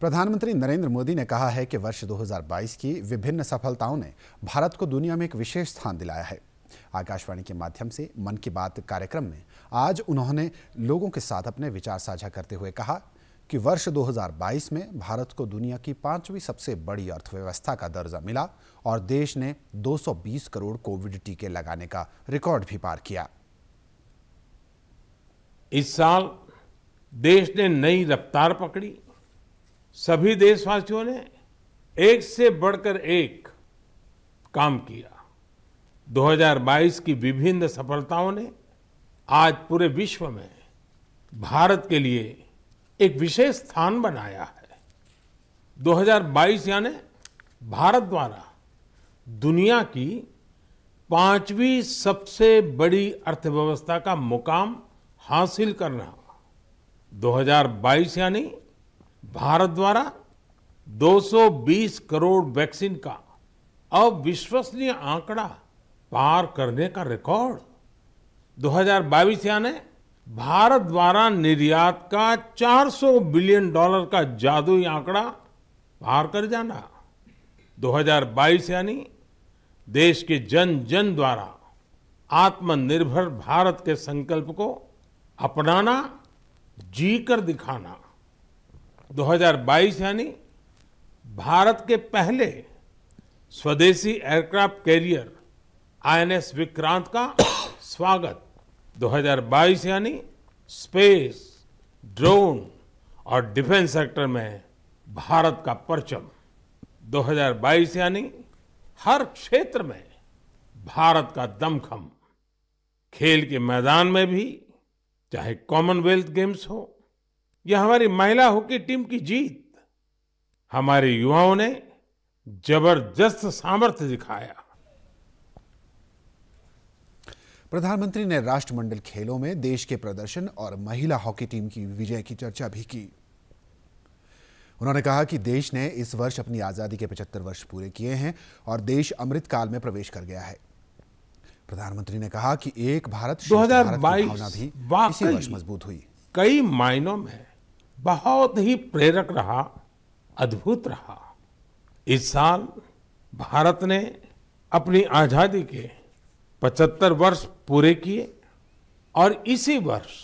प्रधानमंत्री नरेंद्र मोदी ने कहा है कि वर्ष 2022 की विभिन्न सफलताओं ने भारत को दुनिया में एक विशेष स्थान दिलाया है। आकाशवाणी के माध्यम से मन की बात कार्यक्रम में आज उन्होंने लोगों के साथ अपने विचार साझा करते हुए कहा कि वर्ष 2022 में भारत को दुनिया की पांचवी सबसे बड़ी अर्थव्यवस्था का दर्जा मिला और देश ने 220 करोड़ कोविड टीके लगाने का रिकॉर्ड भी पार किया। इस साल देश ने नई रफ्तार पकड़ी। सभी देशवासियों ने एक से बढ़कर एक काम किया। 2022 की विभिन्न सफलताओं ने आज पूरे विश्व में भारत के लिए एक विशेष स्थान बनाया है। 2022 यानी भारत द्वारा दुनिया की पांचवी सबसे बड़ी अर्थव्यवस्था का मुकाम हासिल करना। 2022 यानी भारत द्वारा 220 करोड़ वैक्सीन का अविश्वसनीय आंकड़ा पार करने का रिकॉर्ड। 2022 यानी भारत द्वारा निर्यात का 400 बिलियन डॉलर का जादुई आंकड़ा पार कर जाना। 2022 यानी देश के जन जन द्वारा आत्मनिर्भर भारत के संकल्प को अपनाना जी कर दिखाना। 2022 यानी भारत के पहले स्वदेशी एयरक्राफ्ट कैरियर आईएनएस विक्रांत का स्वागत। 2022 यानी स्पेस, ड्रोन और डिफेंस सेक्टर में भारत का परचम। 2022 यानी हर क्षेत्र में भारत का दमखम। खेल के मैदान में भी, चाहे कॉमनवेल्थ गेम्स हो यह हमारी महिला हॉकी टीम की जीत। हमारे युवाओं ने ज़बरदस्त सामर्थ्य दिखाया। प्रधानमंत्री ने राष्ट्रमंडल खेलों में देश के प्रदर्शन और महिला हॉकी टीम की विजय की चर्चा भी की। उन्होंने कहा कि देश ने इस वर्ष अपनी आज़ादी के 75 वर्ष पूरे किए हैं और देश अमृत काल में प्रवेश कर गया है। प्रधानमंत्री ने कहा कि एक भारत दो हज़ार बाईस भी इसी वर्ष मज़बूत हुई। कई मायनों में बहुत ही प्रेरक रहा, अद्भुत रहा। इस साल भारत ने अपनी आज़ादी के 75 वर्ष पूरे किए और इसी वर्ष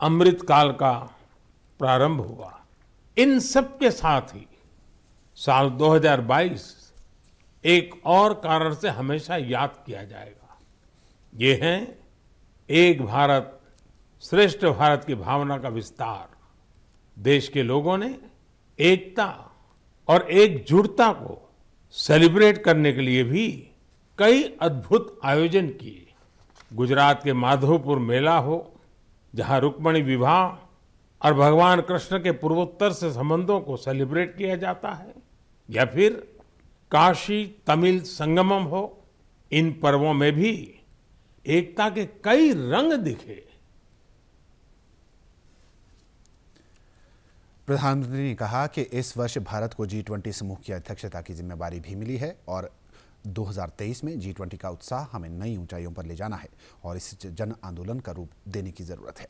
अमृत काल का प्रारंभ हुआ। इन सब के साथ ही साल 2022 एक और कारण से हमेशा याद किया जाएगा। ये है, एक भारत, श्रेष्ठ भारत की भावना का विस्तार। देश के लोगों ने एकता और एकजुटता को सेलिब्रेट करने के लिए भी कई अद्भुत आयोजन किए। गुजरात के माधोपुर मेला हो, जहाँ रुक्मणी विवाह और भगवान कृष्ण के पूर्वोत्तर से संबंधों को सेलिब्रेट किया जाता है, या फिर काशी तमिल संगमम हो, इन पर्वों में भी एकता के कई रंग दिखे। प्रधानमंत्री ने कहा कि इस वर्ष भारत को जी ट्वेंटी समूह की अध्यक्षता की जिम्मेवारी भी मिली है और 2023 में जी ट्वेंटी का उत्साह हमें नई ऊंचाइयों पर ले जाना है और इस जन आंदोलन का रूप देने की ज़रूरत है।